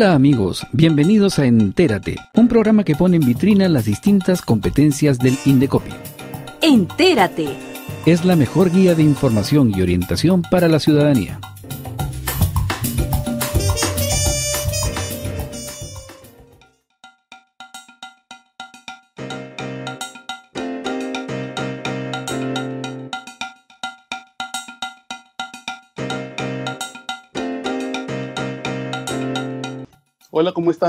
Hola amigos, bienvenidos a Entérate, un programa que pone en vitrina las distintas competencias del Indecopi. Entérate. Es la mejor guía de información y orientación para la ciudadanía.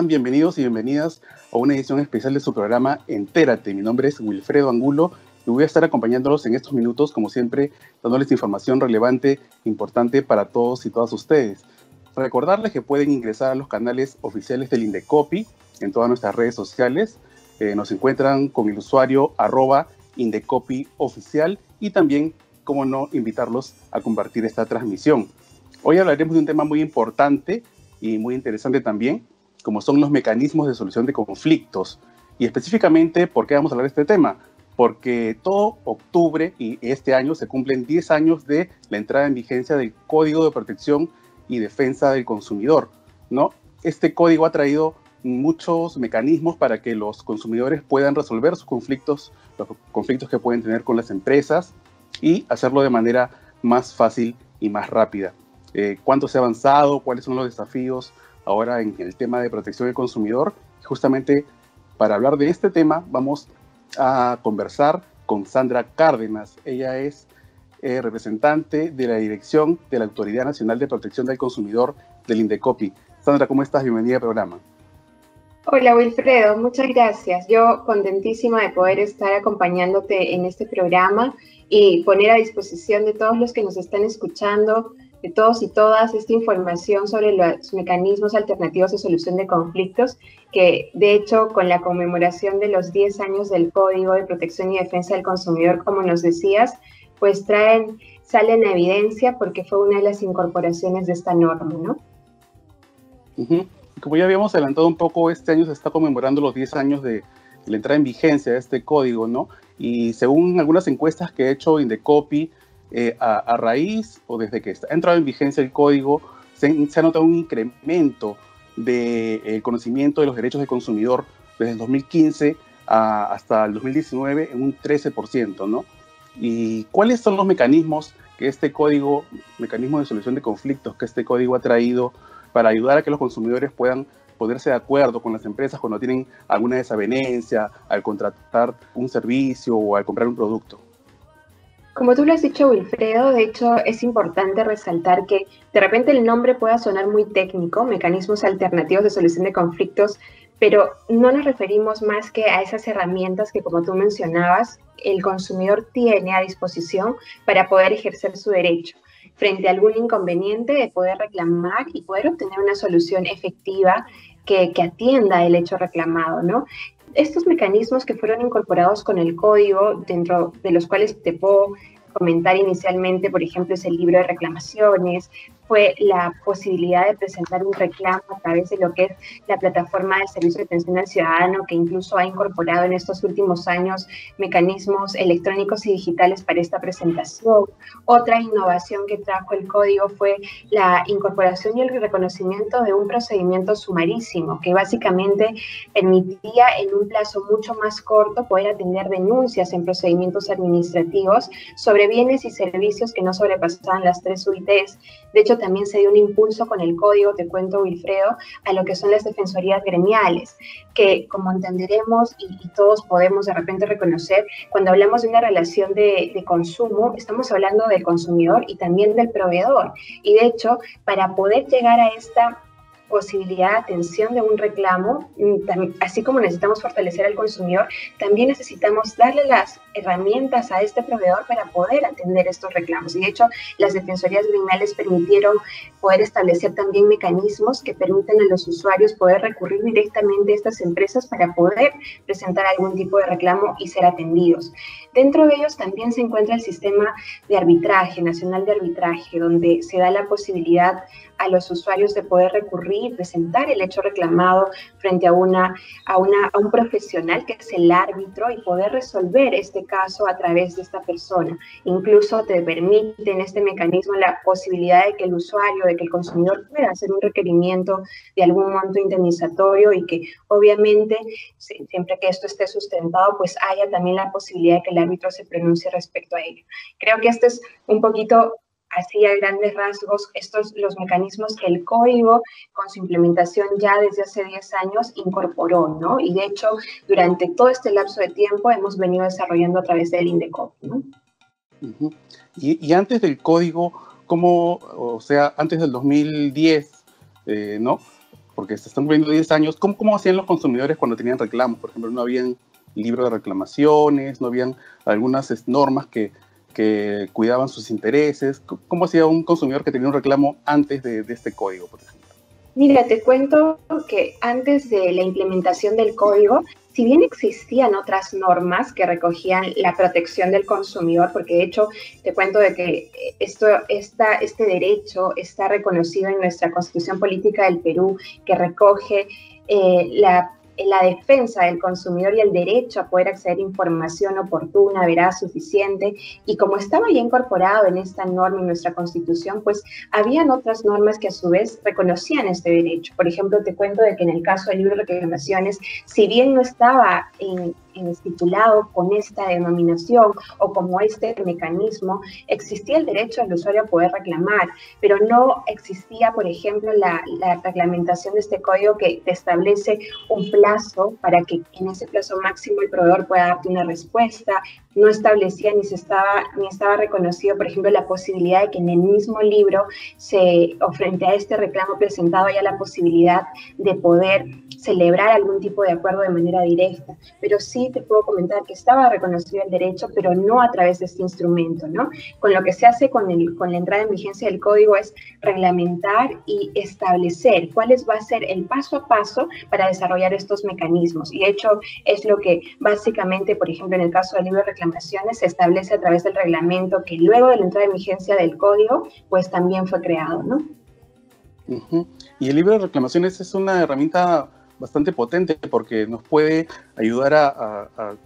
Bienvenidos y bienvenidas a una edición especial de su programa Entérate. Mi nombre es Wilfredo Angulo y voy a estar acompañándolos en estos minutos, como siempre, dándoles información relevante, importante para todos y todas ustedes. Recordarles que pueden ingresar a los canales oficiales del Indecopi en todas nuestras redes sociales. Eh, nos encuentran con el usuario arroba Indecopi oficial y también, como no, invitarlos a compartir esta transmisión. Hoy hablaremos de un tema muy importante y muy interesante también, como son los mecanismos de solución de conflictos. Y específicamente, ¿por qué vamos a hablar de este tema? Porque todo octubre y este año se cumplen 10 años de la entrada en vigencia del Código de Protección y Defensa del Consumidor, ¿no? Este código ha traído muchos mecanismos para que los consumidores puedan resolver sus conflictos, los conflictos que pueden tener con las empresas y hacerlo de manera más fácil y más rápida. Eh, ¿Cuánto se ha avanzado? ¿Cuáles son los desafíos? Ahora en el tema de protección del consumidor. Justamente para hablar de este tema vamos a conversar con Sandra Cárdenas. Ella es eh, representante de la dirección de la Autoridad Nacional de Protección del Consumidor del Indecopi. Sandra, ¿cómo estás? Bienvenida al programa. Hola Wilfredo, muchas gracias. Yo contentísima de poder estar acompañándote en este programa y poner a disposición de todos los que nos están escuchando de todos y todas esta información sobre los mecanismos alternativos de solución de conflictos, que de hecho con la conmemoración de los 10 años del Código de Protección y Defensa del Consumidor, como nos decías, pues traen, salen a evidencia porque fue una de las incorporaciones de esta norma, ¿no? Como ya habíamos adelantado un poco, este año se está conmemorando los 10 años de la entrada en vigencia de este código, ¿no? Y según algunas encuestas que ha hecho Indecopy, eh, a, raíz o desde que ha entrado en vigencia el código, se, ha notado un incremento del de, conocimiento de los derechos del consumidor desde el 2015 hasta el 2019 en un 13%, ¿no? ¿Y cuáles son los mecanismos que este código, mecanismo de solución de conflictos que este código ha traído para ayudar a que los consumidores puedan ponerse de acuerdo con las empresas cuando tienen alguna desavenencia al contratar un servicio o al comprar un producto? Como tú lo has dicho, Wilfredo, de hecho es importante resaltar que de repente el nombre pueda sonar muy técnico, mecanismos alternativos de solución de conflictos, pero no nos referimos más que a esas herramientas que, como tú mencionabas, el consumidor tiene a disposición para poder ejercer su derecho frente a algún inconveniente de poder reclamar y poder obtener una solución efectiva que, atienda el hecho reclamado, ¿no? Estos mecanismos que fueron incorporados con el código, dentro de los cuales te puedo comentar inicialmente, por ejemplo, es el libro de reclamaciones, fue la posibilidad de presentar un reclamo a través de lo que es la plataforma de servicio de atención al ciudadano, que incluso ha incorporado en estos últimos años mecanismos electrónicos y digitales para esta presentación. Otra innovación que trajo el código fue la incorporación y el reconocimiento de un procedimiento sumarísimo, que básicamente permitía en un plazo mucho más corto poder atender denuncias en procedimientos administrativos sobre bienes y servicios que no sobrepasaban las tres UITs. De hecho, también se dio un impulso con el código, te cuento Wilfredo, a lo que son las defensorías gremiales, que como entenderemos y, todos podemos de repente reconocer, cuando hablamos de una relación de, consumo, estamos hablando del consumidor y también del proveedor. Y de hecho, para poder llegar a esta posibilidad de atención de un reclamo, mm, así como necesitamos fortalecer al consumidor, también necesitamos darle las herramientas a este proveedor para poder atender estos reclamos. Y de hecho, las defensorías gremiales permitieron poder establecer también mecanismos que permiten a los usuarios poder recurrir directamente a estas empresas para poder presentar algún tipo de reclamo y ser atendidos. Dentro de ellos también se encuentra el sistema de arbitraje, nacional de arbitraje, donde se da la posibilidad a los usuarios de poder recurrir ir, presentar el hecho reclamado frente a, una, a, una, a un profesional que es el árbitro y poder resolver este caso a través de esta persona. Incluso te permite en este mecanismo la posibilidad de que el usuario, de que el consumidor pueda hacer un requerimiento de algún monto indemnizatorio y que obviamente siempre que esto esté sustentado, pues haya también la posibilidad de que el árbitro se pronuncie respecto a ello. Creo que este es un poquito así a grandes rasgos estos los mecanismos que el código con su implementación ya desde hace 10 años incorporó, ¿no? Y de hecho, durante todo este lapso de tiempo hemos venido desarrollando a través del INDECOP, ¿no? y, antes del código, ¿cómo, o sea, antes del 2010, eh, ¿no? Porque se están cumpliendo 10 años, ¿cómo, ¿cómo hacían los consumidores cuando tenían reclamos? Por ejemplo, no habían libro de reclamaciones, no habían algunas normas que que cuidaban sus intereses? ¿Cómo hacía un consumidor que tenía un reclamo antes de, este código, por ejemplo? Mira, te cuento que antes de la implementación del código, si bien existían otras normas que recogían la protección del consumidor, porque de hecho te cuento de que esto, esta, este derecho está reconocido en nuestra Constitución Política del Perú, que recoge eh, la la defensa del consumidor y el derecho a poder acceder a información oportuna, veraz, suficiente. Y como estaba ya incorporado en esta norma en nuestra constitución, pues habían otras normas que a su vez reconocían este derecho. Por ejemplo, te cuento de que en el caso del libro de reclamaciones, si bien no estaba en, estipulado con esta denominación o como este mecanismo, existía el derecho del usuario a poder reclamar, pero no existía, por ejemplo, la, la reglamentación de este código que establece un plazo para que en ese plazo máximo el proveedor pueda darte una respuesta, no establecía ni se estaba ni estaba reconocido, por ejemplo, la posibilidad de que en el mismo libro se frente a este reclamo presentado haya la posibilidad de poder celebrar algún tipo de acuerdo de manera directa, pero sí te puedo comentar que estaba reconocido el derecho, pero no a través de este instrumento, ¿no? Con lo que se hace con, el, con la entrada en vigencia del código es reglamentar y establecer cuáles va a ser el paso a paso para desarrollar estos mecanismos. Y de hecho es lo que básicamente, por ejemplo, en el caso del libro de reclamaciones se establece a través del reglamento que luego de la entrada en vigencia del código, pues también fue creado, ¿no? Y el libro de reclamaciones es una herramienta bastante potente porque nos puede ayudar a,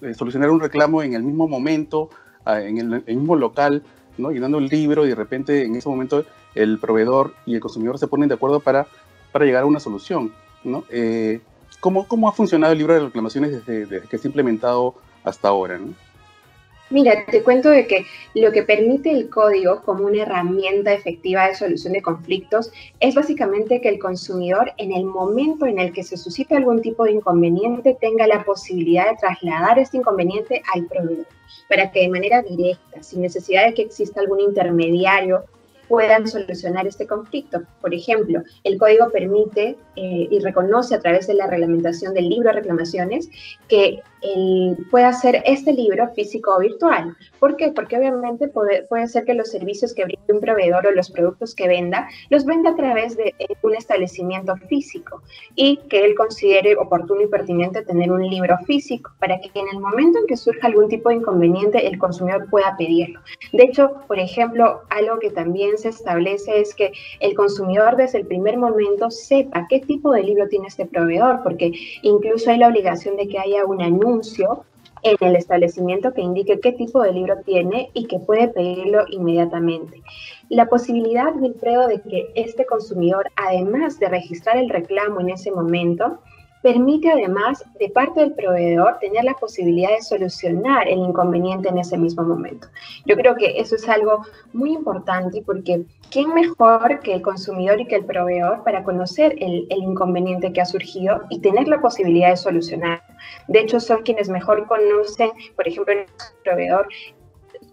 eh, solucionar un reclamo en el mismo momento, en el, mismo local, ¿no? llenando el libro y de repente en ese momento el proveedor y el consumidor se ponen de acuerdo para, para llegar a una solución. ¿no? Eh, ¿cómo, ¿Cómo ha funcionado el libro de reclamaciones desde, desde que se ha implementado hasta ahora? ¿no? Mira, te cuento de que lo que permite el código como una herramienta efectiva de solución de conflictos es básicamente que el consumidor en el momento en el que se suscita algún tipo de inconveniente tenga la posibilidad de trasladar este inconveniente al proveedor para que de manera directa, sin necesidad de que exista algún intermediario puedan solucionar este conflicto. Por ejemplo, el código permite eh, y reconoce a través de la reglamentación del libro de reclamaciones que el, puede hacer este libro físico o virtual. ¿Por qué? Porque obviamente puede, puede ser que los servicios que brinde un proveedor o los productos que venda, los venda a través de un establecimiento físico y que él considere oportuno y pertinente tener un libro físico para que en el momento en que surja algún tipo de inconveniente, el consumidor pueda pedirlo. De hecho, por ejemplo, algo que también se establece es que el consumidor desde el primer momento sepa qué tipo de libro tiene este proveedor, porque incluso hay la obligación de que haya un anuncio en el establecimiento que indique qué tipo de libro tiene y que puede pedirlo inmediatamente. La posibilidad, Wilfredo, de que este consumidor, además de registrar el reclamo en ese momento, permite además de parte del proveedor tener la posibilidad de solucionar el inconveniente en ese mismo momento. Yo creo que eso es algo muy importante porque ¿quién mejor que el consumidor y que el proveedor para conocer el, inconveniente que ha surgido y tener la posibilidad de solucionar? De hecho, son quienes mejor conocen, por ejemplo, el proveedor,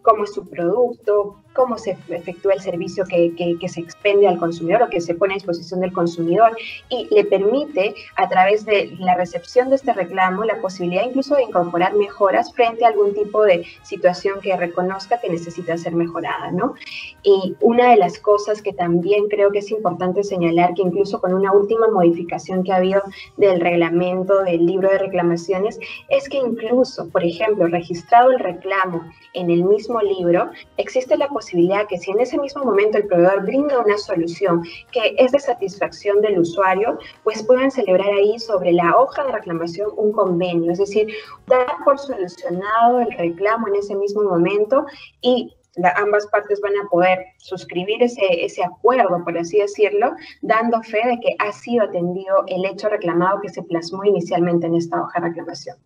cómo es su producto, cómo se efectúa el servicio que, se expende al consumidor o que se pone a disposición del consumidor y le permite a través de la recepción de este reclamo la posibilidad incluso de incorporar mejoras frente a algún tipo de situación que reconozca que necesita ser mejorada, ¿no? Y una de las cosas que también creo que es importante señalar que incluso con una última modificación que ha habido del reglamento del libro de reclamaciones es que incluso, por ejemplo, registrado el reclamo en el mismo libro, existe la posibilidad que si en ese mismo momento el proveedor brinda una solución que es de satisfacción del usuario, pues puedan celebrar ahí sobre la hoja de reclamación un convenio, es decir, dar por solucionado el reclamo en ese mismo momento y ambas partes van a poder suscribir ese, ese acuerdo, por así decirlo, dando fe de que ha sido atendido el hecho reclamado que se plasmó inicialmente en esta hoja de reclamación.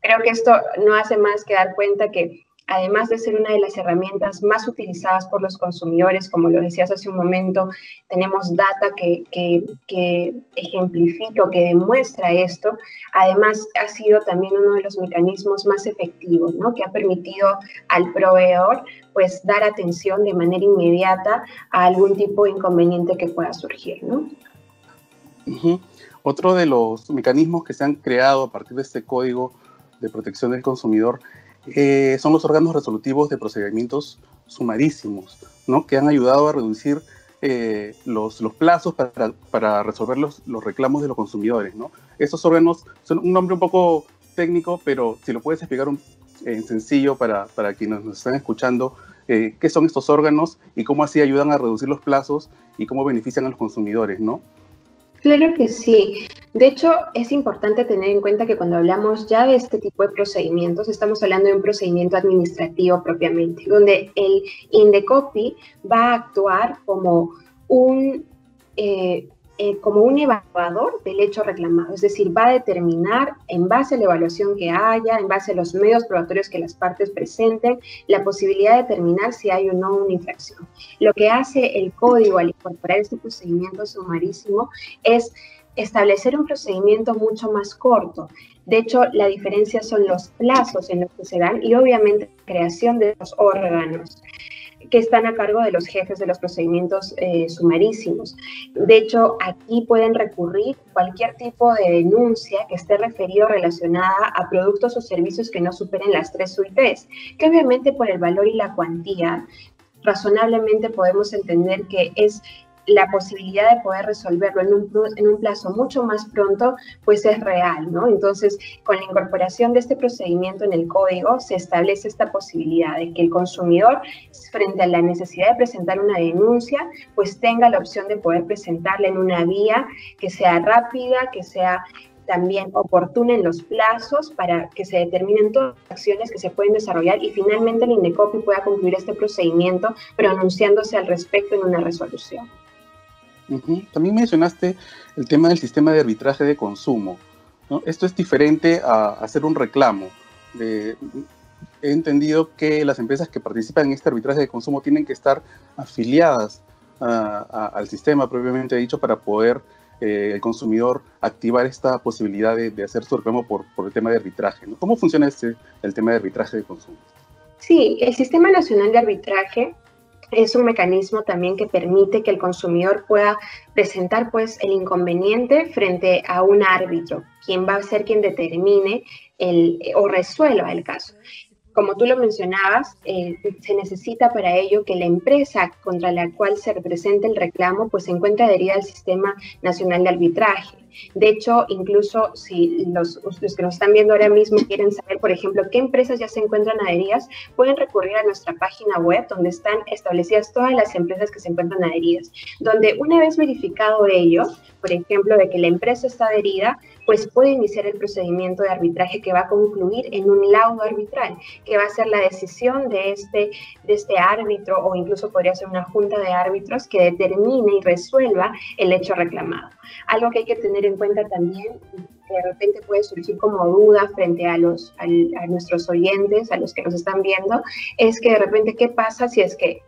Creo que esto no hace más que dar cuenta que además de ser una de las herramientas más utilizadas por los consumidores, como lo decías hace un momento, tenemos data que, que, ejemplifica o que demuestra esto, además ha sido también uno de los mecanismos más efectivos, ¿no? que ha permitido al proveedor pues dar atención de manera inmediata a algún tipo de inconveniente que pueda surgir. ¿no? Otro de los mecanismos que se han creado a partir de este código de protección del consumidor eh, son los órganos resolutivos de procedimientos sumarísimos, ¿no? que han ayudado a reducir eh, los, plazos para, resolver los, los, reclamos de los consumidores. ¿no? Estos órganos son un nombre un poco técnico, pero si lo puedes explicar en sencillo para, para, quienes nos están escuchando, eh, qué son estos órganos y cómo así ayudan a reducir los plazos y cómo benefician a los consumidores, ¿no? Claro que sí. De hecho, es importante tener en cuenta que cuando hablamos ya de este tipo de procedimientos, estamos hablando de un procedimiento administrativo propiamente, donde el INDECOPI va a actuar como un, eh, eh, como un evaluador del hecho reclamado, es decir, va a determinar en base a la evaluación que haya, en base a los medios probatorios que las partes presenten, la posibilidad de determinar si hay o no una infracción. Lo que hace el código al incorporar este procedimiento sumarísimo es establecer un procedimiento mucho más corto. De hecho, la diferencia son los plazos en los que se dan y obviamente la creación de los órganos que están a cargo de los jefes de los procedimientos eh, sumarísimos. De hecho, aquí pueden recurrir cualquier tipo de denuncia que esté referido relacionada a productos o servicios que no superen las tres UITs, que obviamente por el valor y la cuantía razonablemente podemos entender que es la posibilidad de poder resolverlo en un, en un plazo mucho más pronto, pues es real, ¿no? Entonces, con la incorporación de este procedimiento en el código, se establece esta posibilidad de que el consumidor, frente a la necesidad de presentar una denuncia, pues tenga la opción de poder presentarla en una vía que sea rápida, que sea también oportuna en los plazos para que se determinen todas las acciones que se pueden desarrollar y finalmente el INDECOPI pueda concluir este procedimiento pronunciándose al respecto en una resolución. También mencionaste el tema del sistema de arbitraje de consumo. Esto es diferente a hacer un reclamo. he entendido que las empresas que participan en este arbitraje de consumo tienen que estar afiliadas al sistema propiamente dicho para poder eh, el consumidor activar esta posibilidad de, hacer su reclamo por, el tema de arbitraje. ¿Cómo funciona este, el tema de arbitraje de consumo? Sí, el Sistema Nacional de Arbitraje es un mecanismo también que permite que el consumidor pueda presentar pues el inconveniente frente a un árbitro, quien va a ser quien determine el, o resuelva el caso. Como tú lo mencionabas, eh, se necesita para ello que la empresa contra la cual se represente el reclamo pues se encuentre adherida al Sistema Nacional de Arbitraje. De hecho, incluso si los, que nos están viendo ahora mismo quieren saber, por ejemplo, qué empresas ya se encuentran adheridas, pueden recurrir a nuestra página web donde están establecidas todas las empresas que se encuentran adheridas, donde una vez verificado ello, por ejemplo, de que la empresa está adherida, pues puede iniciar el procedimiento de arbitraje que va a concluir en un laudo arbitral, que va a ser la decisión de este, de este árbitro o incluso podría ser una junta de árbitros que determine y resuelva el hecho reclamado. Algo que hay que tener en cuenta también, de repente puede surgir como duda frente a, los, a, nuestros oyentes, a los que nos están viendo, es que de repente, ¿qué pasa si es que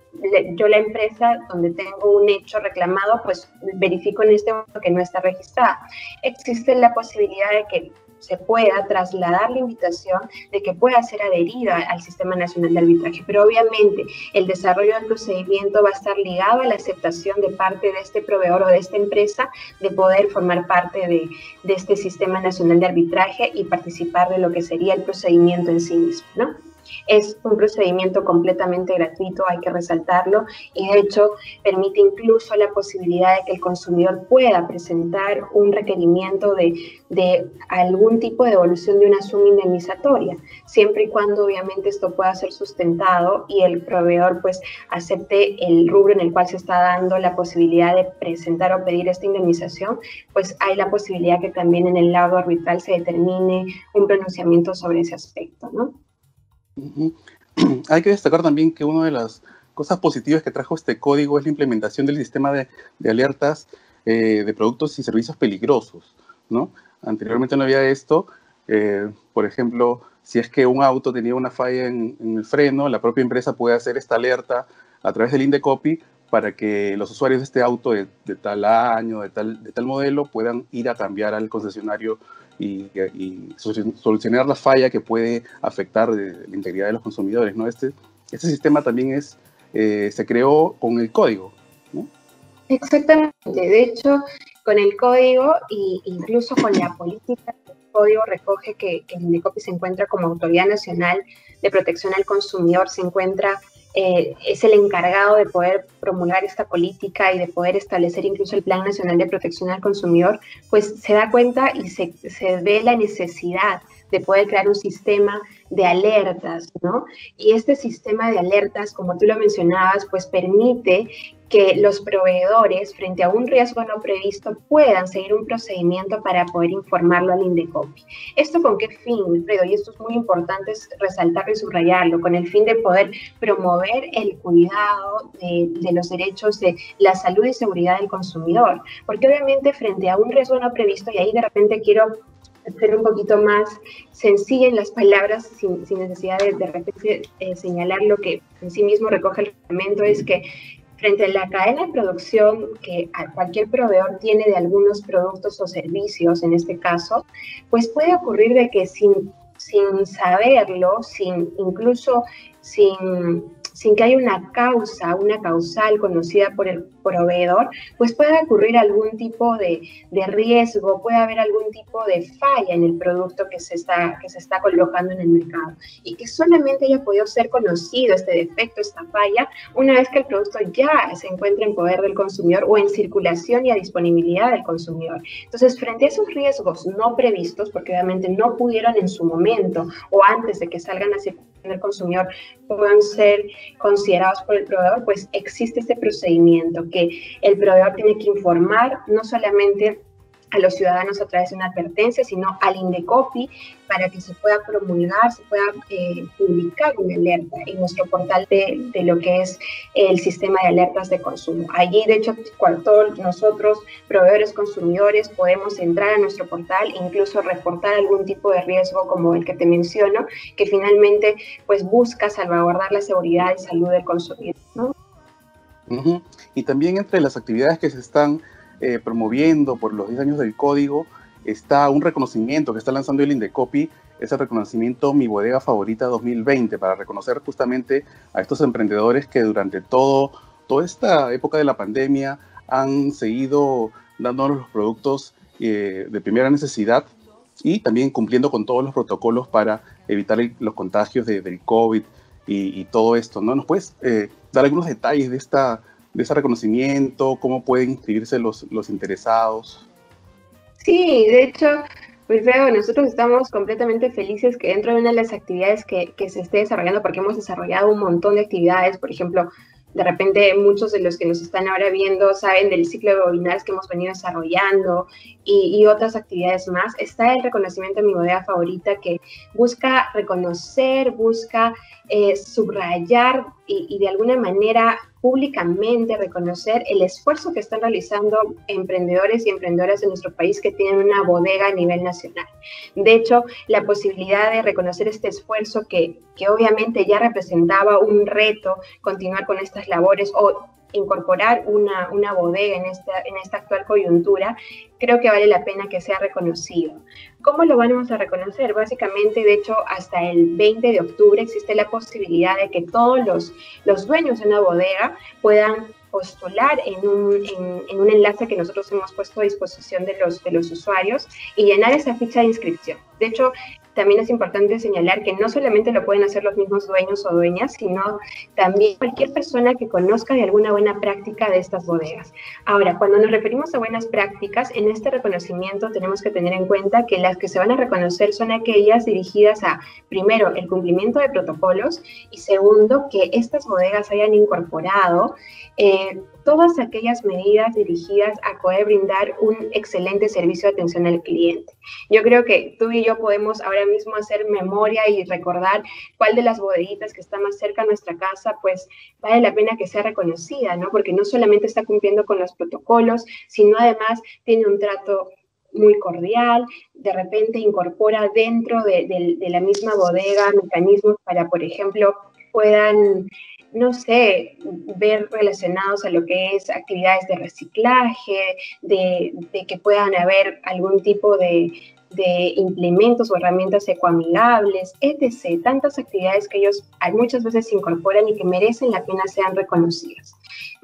yo la empresa donde tengo un hecho reclamado, pues verifico en este momento que no está registrada? Existe la posibilidad de que se pueda trasladar la invitación de que pueda ser adherida al Sistema Nacional de Arbitraje. Pero obviamente el desarrollo del procedimiento va a estar ligado a la aceptación de parte de este proveedor o de esta empresa de poder formar parte de, este Sistema Nacional de Arbitraje y participar de lo que sería el procedimiento en sí mismo, ¿no? Es un procedimiento completamente gratuito, hay que resaltarlo, y de hecho permite incluso la posibilidad de que el consumidor pueda presentar un requerimiento de, de algún tipo de devolución de una suma indemnizatoria, siempre y cuando obviamente esto pueda ser sustentado y el proveedor pues acepte el rubro en el cual se está dando la posibilidad de presentar o pedir esta indemnización, pues hay la posibilidad que también en el lado arbitral se determine un pronunciamiento sobre ese aspecto, ¿no? Hay que destacar también que una de las cosas positivas que trajo este código es la implementación del sistema de, alertas eh, de productos y servicios peligrosos, ¿no? Anteriormente no había esto, eh, por ejemplo, si es que un auto tenía una falla en, el freno, la propia empresa puede hacer esta alerta a través del Indecopy para que los usuarios de este auto de, tal año, de tal, de tal modelo, puedan ir a cambiar al concesionario y, solucionar la falla que puede afectar la integridad de los consumidores. ¿no? Este, este sistema también es, eh, se creó con el código. ¿no? Exactamente. De hecho, con el código e incluso con la política código recoge que, que el INDECOPI se encuentra como Autoridad Nacional de Protección al Consumidor, se encuentra eh, es el encargado de poder promulgar esta política y de poder establecer incluso el Plan Nacional de Protección al Consumidor, pues se da cuenta y se, se ve la necesidad de poder crear un sistema de alertas, ¿no? Y este sistema de alertas, como tú lo mencionabas, pues permite que los proveedores, frente a un riesgo no previsto, puedan seguir un procedimiento para poder informarlo al INDECOPI. ¿Esto con qué fin, Wilfredo? Y esto es muy importante resaltarlo y subrayarlo, con el fin de poder promover el cuidado de, de los derechos de la salud y seguridad del consumidor. Porque obviamente frente a un riesgo no previsto, y ahí de repente quiero ser un poquito más sencilla en las palabras, sin, necesidad de, de repente eh, señalar lo que en sí mismo recoge el reglamento, es que frente a la cadena de producción que cualquier proveedor tiene de algunos productos o servicios, en este caso, pues puede ocurrir de que sin, sin saberlo, sin incluso sin sin que haya una causa, una causal conocida por el proveedor, pues puede ocurrir algún tipo de, riesgo, puede haber algún tipo de falla en el producto que se, está, que se está colocando en el mercado y que solamente haya podido ser conocido este defecto, esta falla, una vez que el producto ya se encuentra en poder del consumidor o en circulación y a disponibilidad del consumidor. Entonces, frente a esos riesgos no previstos, porque obviamente no pudieron en su momento o antes de que salgan a circulación del consumidor, puedan ser considerados por el proveedor, pues existe este procedimiento que el proveedor tiene que informar no solamente a los ciudadanos a través de una advertencia, sino al INDECOPI para que se pueda promulgar, se pueda eh, publicar una alerta en nuestro portal de, de, lo que es el sistema de alertas de consumo. Allí, de hecho, todos nosotros, proveedores consumidores, podemos entrar a nuestro portal e incluso reportar algún tipo de riesgo como el que te menciono, que finalmente pues busca salvaguardar la seguridad y salud del consumidor. Y también entre las actividades que se están eh, promoviendo por los 10 años del código está un reconocimiento que está lanzando el Indecopy, es el reconocimiento Mi Bodega Favorita 2020, para reconocer justamente a estos emprendedores que durante todo, toda esta época de la pandemia han seguido dándonos los productos eh, de primera necesidad y también cumpliendo con todos los protocolos para evitar los contagios de, del COVID y, todo esto. ¿no? ¿Nos puedes eh, dar algunos detalles de esta de ese reconocimiento? ¿Cómo pueden inscribirse los, los interesados? Sí, de hecho, Wilfredo, nosotros estamos completamente felices que dentro de una de las actividades que, que, se esté desarrollando, porque hemos desarrollado un montón de actividades, por ejemplo, de repente muchos de los que nos están ahora viendo saben del ciclo de webinars que hemos venido desarrollando y, otras actividades más. Está el reconocimiento de mi bodega favorita que busca reconocer, busca eh, subrayar y de alguna manera públicamente reconocer el esfuerzo que están realizando emprendedores y emprendedoras de nuestro país que tienen una bodega a nivel nacional. De hecho, la posibilidad de reconocer este esfuerzo que, que obviamente ya representaba un reto continuar con estas labores o incorporar una, una bodega en esta, en esta actual coyuntura, creo que vale la pena que sea reconocido. ¿Cómo lo vamos a reconocer? Básicamente, de hecho, hasta el 20 de octubre existe la posibilidad de que todos los, los dueños de una bodega puedan postular en un, en, un, enlace que nosotros hemos puesto a disposición de los, de los usuarios y llenar esa ficha de inscripción. De hecho, también es importante señalar que no solamente lo pueden hacer los mismos dueños o dueñas, sino también cualquier persona que conozca de alguna buena práctica de estas bodegas. Ahora, cuando nos referimos a buenas prácticas, en este reconocimiento tenemos que tener en cuenta que las que se van a reconocer son aquellas dirigidas a, primero, el cumplimiento de protocolos y segundo, que estas bodegas hayan incorporado eh, todas aquellas medidas dirigidas a poder brindar un excelente servicio de atención al cliente. Yo creo que tú y yo podemos ahora mismo hacer memoria y recordar cuál de las bodeguitas que está más cerca a nuestra casa, pues vale la pena que sea reconocida, ¿no? Porque no solamente está cumpliendo con los protocolos, sino además tiene un trato muy cordial, de repente incorpora dentro de, de la misma bodega mecanismos para, por ejemplo, puedan no sé, ver relacionados a lo que es actividades de reciclaje, de, que puedan haber algún tipo de, de implementos o herramientas ecoamigables, etc. Tantas actividades que ellos muchas veces incorporan y que merecen la pena sean reconocidas.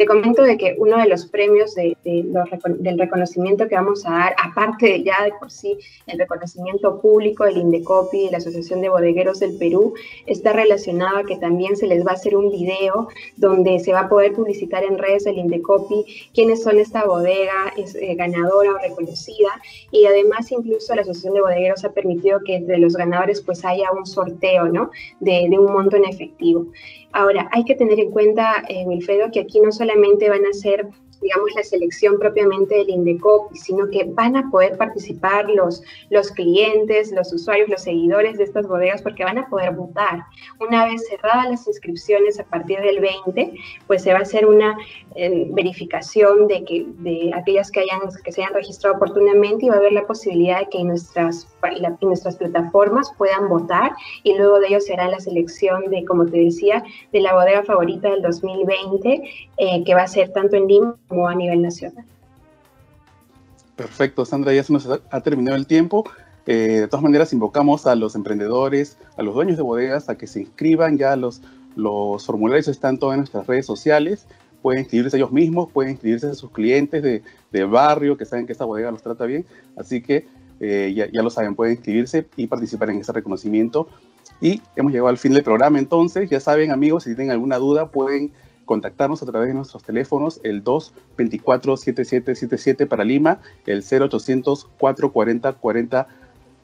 Te comento de que uno de los premios de, del reconocimiento que vamos a dar, aparte de ya de por sí el reconocimiento público del Indecopi y la Asociación de Bodegueros del Perú, está relacionado a que también se les va a hacer un video donde se va a poder publicitar en redes del Indecopi quiénes son esta bodega es, eh, ganadora o reconocida y además incluso la Asociación de Bodegueros ha permitido que entre los ganadores pues haya un sorteo, ¿no? De, de un monto en efectivo. Ahora, hay que tener en cuenta, eh, Wilfredo, que aquí no solamente van a ser digamos, la selección propiamente del INDECOP, sino que van a poder participar los, los clientes, los usuarios, los seguidores de estas bodegas, porque van a poder votar. Una vez cerradas las inscripciones a partir del 20, pues se va a hacer una eh, verificación de, que, de aquellas que, hayan, que se hayan registrado oportunamente y va a haber la posibilidad de que nuestras, en nuestras plataformas puedan votar y luego de ello será la selección de, como te decía, de la bodega favorita del 2020, eh, que va a ser tanto en Lima como a nivel nacional. Perfecto, Sandra, ya se nos ha terminado el tiempo. Eh, de todas maneras, invocamos a los emprendedores, a los dueños de bodegas, a que se inscriban. Ya los, los formularios están todos en nuestras redes sociales. Pueden inscribirse ellos mismos, pueden inscribirse a sus clientes de, de barrio que saben que esta bodega los trata bien. Así que eh, ya, lo saben, pueden inscribirse y participar en ese reconocimiento. Y hemos llegado al fin del programa entonces. Ya saben, amigos, si tienen alguna duda, pueden contactarnos a través de nuestros teléfonos, el 224-7777 para Lima, el 0800-440-40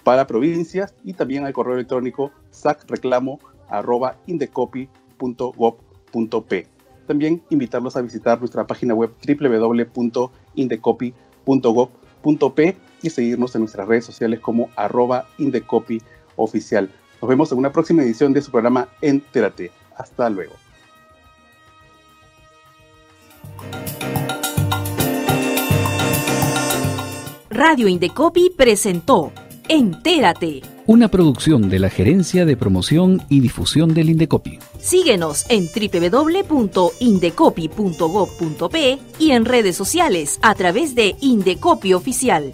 para provincias y también al correo electrónico sacreclamo.indecopy.gov.p. También invitarlos a visitar nuestra página web www.indecopy.gov.p y seguirnos en nuestras redes sociales como arroba. Nos vemos en una próxima edición de su programa Entérate. Hasta luego. Radio Indecopi presentó Entérate. Una producción de la Gerencia de Promoción y Difusión del Indecopi. Síguenos en www.indecopi.gov.p y en redes sociales a través de Indecopi Oficial.